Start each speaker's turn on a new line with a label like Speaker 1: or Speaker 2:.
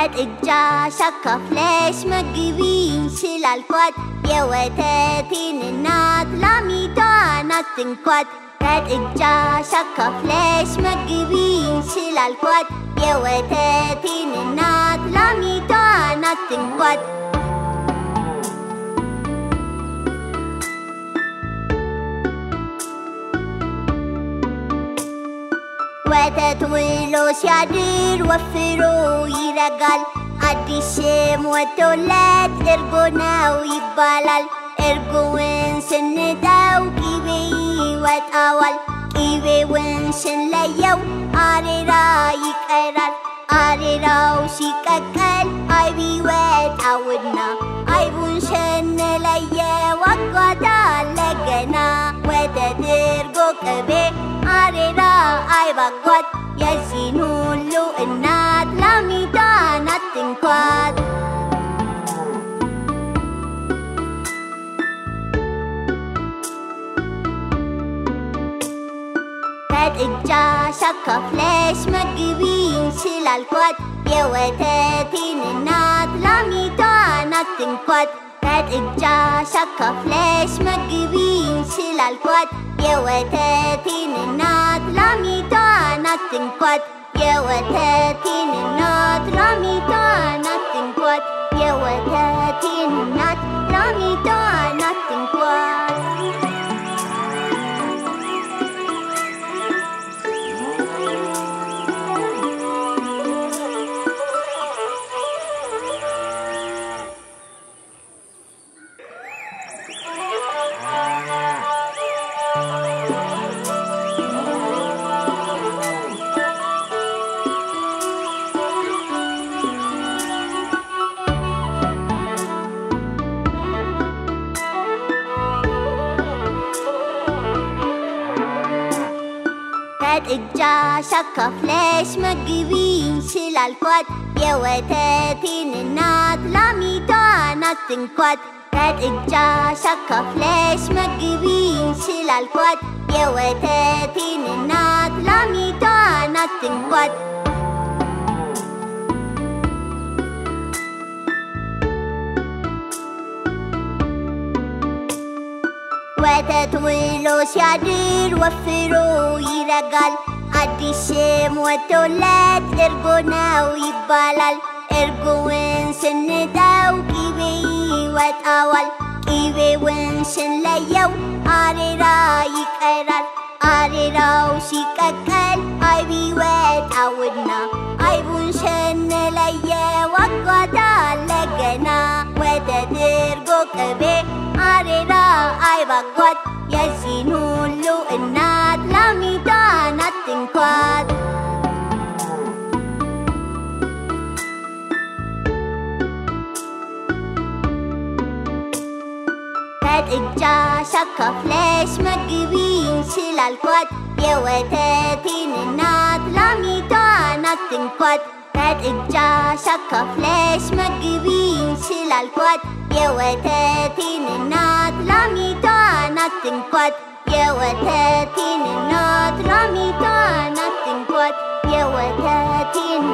Speaker 1: ولاد هتجا شكا فلاش ما تجيبيش للكواد يا وتاتين النات لاميتا ناتن ولاد هتجا شكا فلاش ما تجيبيش للكواد يا وتاتين النات لاميتا ناتن كواد ውሎ ሲያድር ወፍሮ ይረጋል። አዲስ ስም ወጥቶለት እርጎ ነው ይባላል። እርጎውን ስንጠው ቂቤ ይወጣዋል። ቂቤውን ስንለየው አሬራ ይቀራል። አሬራው ሲቀቀል አይብ ይወጣውና አይቡን ስንለየው አጓዳል ለገና ወተት كبي عارنا أي بقوات يسينو لو إنات لامي دانات تنقوات هاد إجا شكا فلاش مقبين شلا الكوات يوتاتين النات لامي دانات تنقوات هاد إجا شكا فلاش مقبين شلا E o te tine not la mi ta nothing but E o te tine not la mi ta nothing but not ولد الجا شكف ليش ما تجيبينش للكواد يا وتاتين النات لميتو أنا تنكواد ولد الجا شكف ليش ما تجيبينش للكواد يا وتاتين النات لميتو ወተት ውሎ ሲያድር ወፍሮ ይረጋል። አዲስ ስም ወጥቶለት እርጎ ነው ይባላል። እርጎውን ስንጠው ቂቤ ይወጣዋል። ቂቤውን ስንለየው አሬራ ይቀራል። አሬራው ሲቀቀል አይብ ይወጣውና አይቡን ስንለየው برجك أبي أريرا أي بقوت يا يسينون لو إنات لميتا نتن كوات إجا شكا فلاش مجبين شلال كوات يا وتاتين النات لامي نتن كوات وتاد إجا شكا فلاش مجبيش للكوت يا وتاتين النات لامي تانا تنكوت يا وتاتين النات لامي تانا تنكوت يا وتاتين